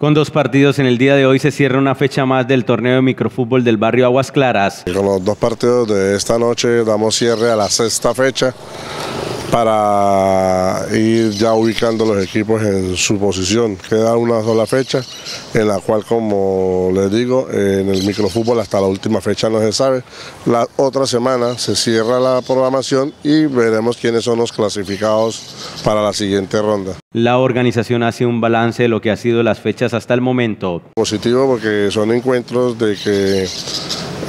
Con dos partidos en el día de hoy se cierra una fecha más del torneo de microfútbol del barrio Aguas Claras. Con los dos partidos de esta noche damos cierre a la sexta fecha para ir ya ubicando los equipos en su posición. Queda una sola fecha en la cual, como les digo, en el microfútbol hasta la última fecha no se sabe. La otra semana se cierra la programación y veremos quiénes son los clasificados para la siguiente ronda. La organización hace un balance de lo que ha sido las fechas hasta el momento. Positivo porque son encuentros de que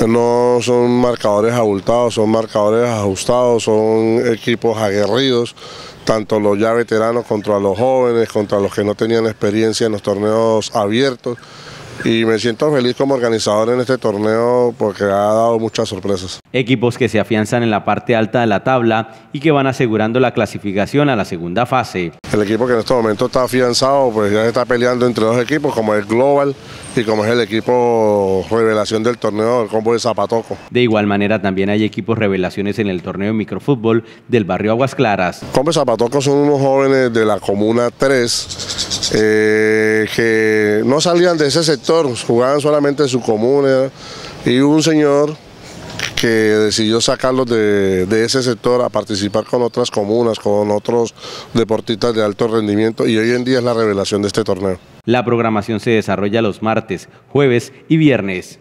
no son marcadores abultados, son marcadores ajustados, son equipos aguerridos, tanto los ya veteranos contra los jóvenes, contra los que no tenían experiencia en los torneos abiertos y me siento feliz como organizador en este torneo porque ha dado muchas sorpresas. Equipos que se afianzan en la parte alta de la tabla y que van asegurando la clasificación a la segunda fase. El equipo que en este momento está afianzado, pues ya se está peleando entre dos equipos, como el Global y como es el equipo revelación del torneo, el combo de Zapatoco. De igual manera también hay equipos revelaciones en el torneo de microfútbol del barrio Aguas Claras. Combo de Zapatoco son unos jóvenes de la Comuna 3 eh, que no salían de ese sector, jugaban solamente en su comuna y un señor que decidió sacarlos de, de, ese sector a participar con otras comunas, con otros deportistas de alto rendimiento y hoy en día es la revelación de este torneo. La programación se desarrolla los martes, jueves y viernes.